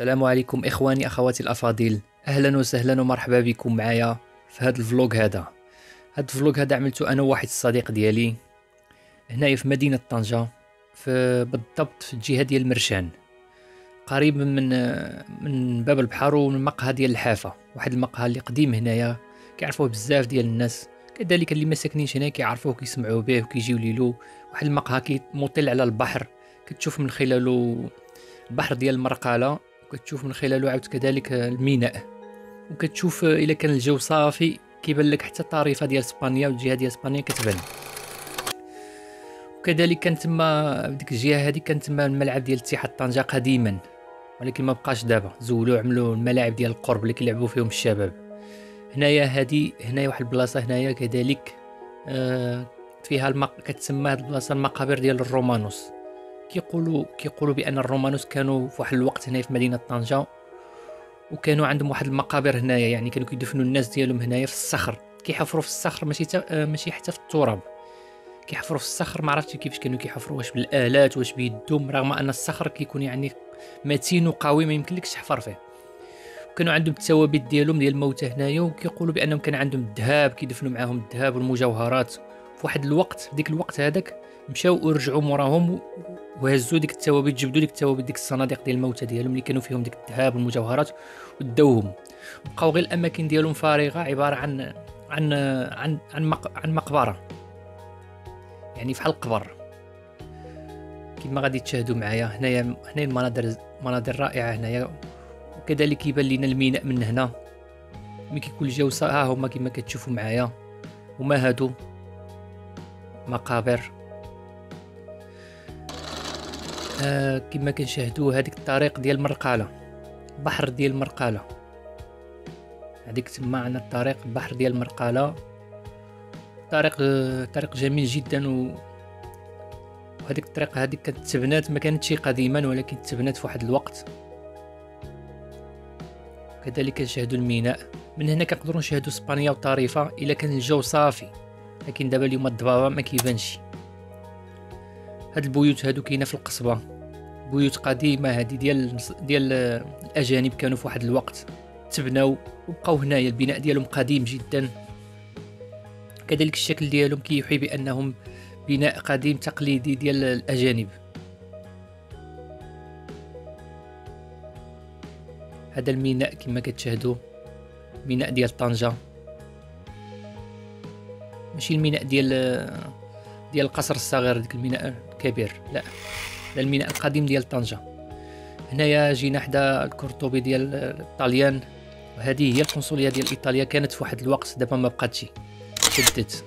السلام عليكم إخواني أخواتي الأفاضل. أهلا وسهلا ومرحبا بكم معايا في هذا الفلوق هذا. هذا الفلوق هذا عملته أنا وواحد الصديق ديالي هنايا في مدينة طنجة في بالضبط في الجهة ديال مرشان. قريب من من باب البحر ومن مقهى ديال الحافة. واحد المقهى اللي قديم هنايا كيعرفوه بزاف ديال الناس. كذلك اللي ما ساكنينش هنا كيعرفوه كيسمعوا به وكيجيو ليلو. واحد المقهى مطل على البحر. كتشوف من خلاله البحر ديال المرقاله وكتشوف من خلاله عاود كذلك الميناء. وكتشوف إلا كان الجو صافي كيبان لك حتى الطريفه ديال إسبانيا والجهة ديال إسبانيا كتبان. وكذلك كان تما ديك الجهة هذه كان تما الملعب ديال اتحاد طنجه قديما ولكن ما بقاش دابا. زولوا عملوا الملاعب ديال القرب اللي كيلعبوا فيهم الشباب. هنايا هذه هنايا واحد البلاصة هنايا كذلك آه فيها المق... كتسمى هاد البلاصة المقابر ديال الرومانوس. كيقولوا كيقولوا بأن الرومانوس كانوا في واحد الوقت هنا في مدينة طنجة وكانوا عندهم واحد المقابر هنايا يعني كانوا كيدفنوا الناس ديالهم هنايا في الصخر. كيحفروا في الصخر ماشي تا... ماشي حتى في التراب. كيحفروا في الصخر ما عرفتش كيفاش كانوا كيحفروا واش بالآلات واش بيدهم رغم أن الصخر كيكون يعني متين وقوي ما يمكنلكش تحفر فيه. كانوا عندهم الثوابت ديالهم ديال الموتى هنايا وكيقولوا بأنهم كان عندهم الذهب كيدفنوا معاهم الذهب والمجوهرات. واحد الوقت في ديك الوقت هذاك مشاو ورجعوا موراهم وهزوا ديك الثوابت جبدوا ديك الثوابت ديك الصناديق ديال الموتى ديالهم اللي كانوا فيهم ديك الذهب والمجوهرات ودوهم. بقاو غير الأماكن ديالهم فارغة عبارة عن عن عن عن. عن مقبرة. يعني فحال القبر. كما غادي تشاهدوا معايا هنايا هنايا المناظر مناظر رائعة هنايا. وكذلك يبان لنا الميناء من هنا. ملي كيكون الجو ها هما كما كتشوفوا معايا. وما هادو. مقابر. آه كما كنشاهدوا هذيك الطريق ديال مرقاله بحر ديال مرقاله. هذيك تما عندنا الطريق البحر ديال مرقاله. طريق طريق جميل جدا و وهذيك الطريقة هذيك كانت تبنات ما كانتش قديما ولكن تبنات في واحد الوقت. كذلك كنشاهدوا الميناء. من هنا كنقدروا نشاهدوا إسبانيا وطريفة إلا كان الجو صافي. لكن دابا اليوم الضبابه ما كيبانش. هاد البيوت هادو كاينة في القصبة. بيوت قديمة هادي ديال ديال الأجانب كانوا في واحد الوقت تبناو وبقاو هنايا البناء ديالهم قديم جدا. كذلك الشكل ديالهم كيوحي بأنهم بناء قديم تقليدي ديال الأجانب. هذا الميناء كما كتشاهدوا ميناء ديال طنجة. ماشي الميناء ديال ديال القصر الصغير ديك الميناء الكبير. لا الميناء القديم ديال طنجة. هنايا جينا حدا الكرطوبي ديال الطاليان وهذه هي القنصلية ديال إيطاليا. كانت في واحد الوقت دابا ما بقاتش شدت.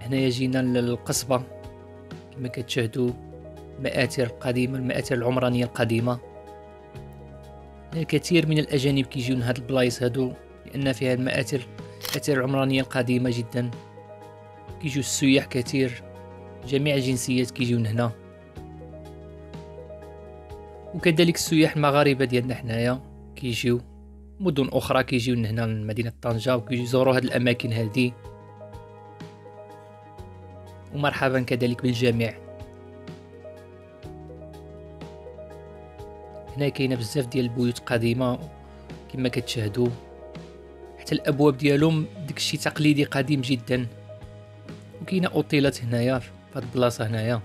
هنايا جينا للقصبة. كما كتشاهدوا المآثر القديمة المآثر العمرانية القديمة. الكثير من الأجانب كيجيو لهاد البلايص هادو. لأن فيها المآثر الآثار العمرانية القديمة جدا. كيجيو السياح كثير جميع الجنسيات كيجيو هنا وكذلك السياح المغاربة ديالنا حنايا كيجيو مدن أخرى كيجيو هنا لمدينة طنجة وكيجيو يزوروا هاد الأماكن هذه ومرحبا كذلك بالجميع. هنا كاينة بزاف ديال البيوت قديمه كما كتشاهدوا. حتى الأبواب ديالهم داكشي تقليدي قديم جدا. وكاينة اوتيلات هنايا في هاد البلاصة هنايا.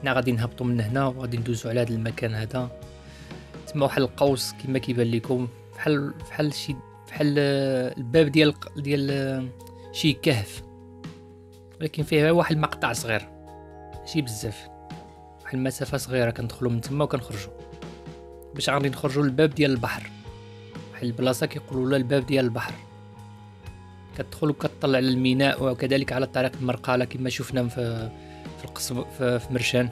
حنا غادي نهبطوا من هنا وغادي ندوزو على هذا المكان هذا. تما واحد القوس كما كيبان لكم. بحال بحال شي بحال الباب ديال ديال شي كهف. ولكن فيه واحد المقطع صغير. ماشي بزاف. واحد المسافة صغيرة كندخلوا من تما وكنخرجوا باش غادي نخرجوا للباب ديال البحر. واحد البلاصة كيقولوا لها الباب ديال البحر. كتدخل وكتطلع على الميناء وكذلك على طريق المرقاله كما شفنا في في القصب في مرشان.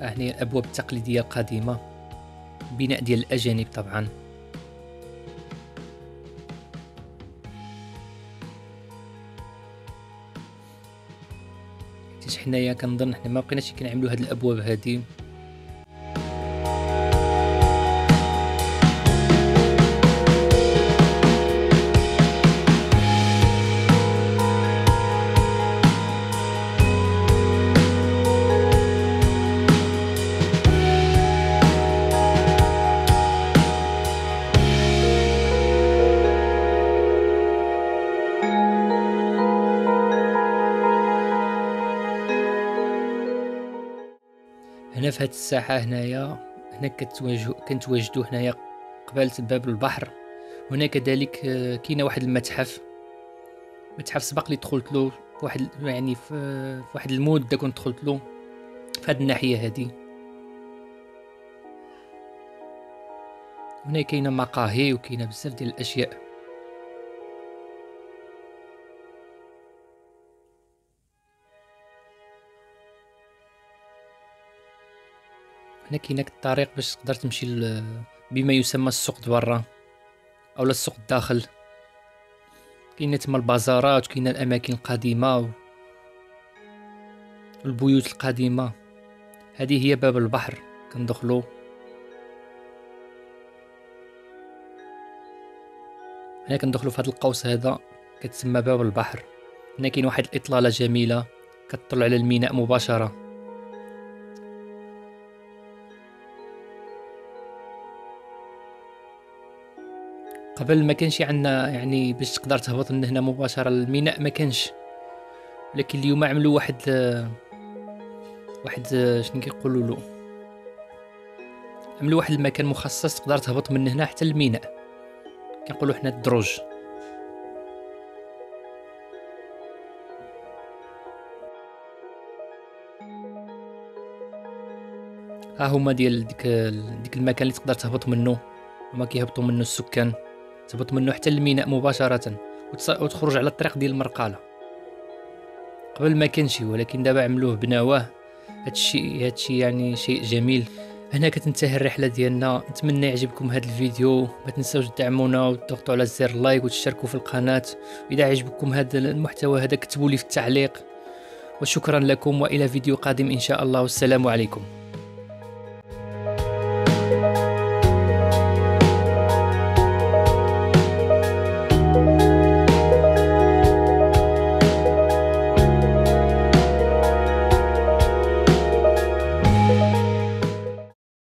هنا الأبواب التقليدية القديمة. بناء ديال الأجانب طبعا. حنايا كنظن حنا ما بقيناش كنعملوا هاد الأبواب هادي. في هاد الساحة هنايا هنا كتواجهو كنتواجدو هنايا قبالة باب البحر هنا كذلك آه، كاينة واحد المتحف. متحف سبق لي دخلت له واحد يعني في واحد المده كنت دخلت له في هاد الناحية هادي. هنا كاينة مقاهي وكاينة بزاف ديال الأشياء. هنا كاينة الطريق باش تقدر تمشي بما يسمى السوق برا أو السوق الداخل. كاينة تما البازارات وكاينة الأماكن القديمة والبيوت القديمة. هذه هي باب البحر كندخلو. هنا كندخلو في هذا القوس هذا كتسمى باب البحر. هنا كاين واحد الإطلالة جميلة كتطل على الميناء مباشرة. قبل ما كانش عندنا يعني باش تقدر تهبط من هنا مباشرة للميناء ما كانش. لكن اليوم عملوا واحد واحد شنو كيقولوا له؟ عملوا واحد المكان مخصص تقدر تهبط من هنا حتى الميناء كنقولوا حنا الدروج. ها هما ديال ديك ديك المكان اللي تقدر تهبط منه. هما كيهبطوا منه السكان. تهبط منه حتى الميناء مباشرة وتخرج على الطريق ديال المرقالة. قبل ما كانش ولكن دابا عملوه بنواه هادشي هادشي يعني شيء جميل. هنا كتنتهي الرحلة ديالنا. نتمنى يعجبكم هذا الفيديو. ما تنساوش تدعمونا وتضغطوا على زر لايك وتشتركوا في القناة. واذا عجبكم هذا المحتوى هذا كتبوا لي في التعليق. وشكرا لكم وإلى فيديو قادم إن شاء الله. والسلام عليكم.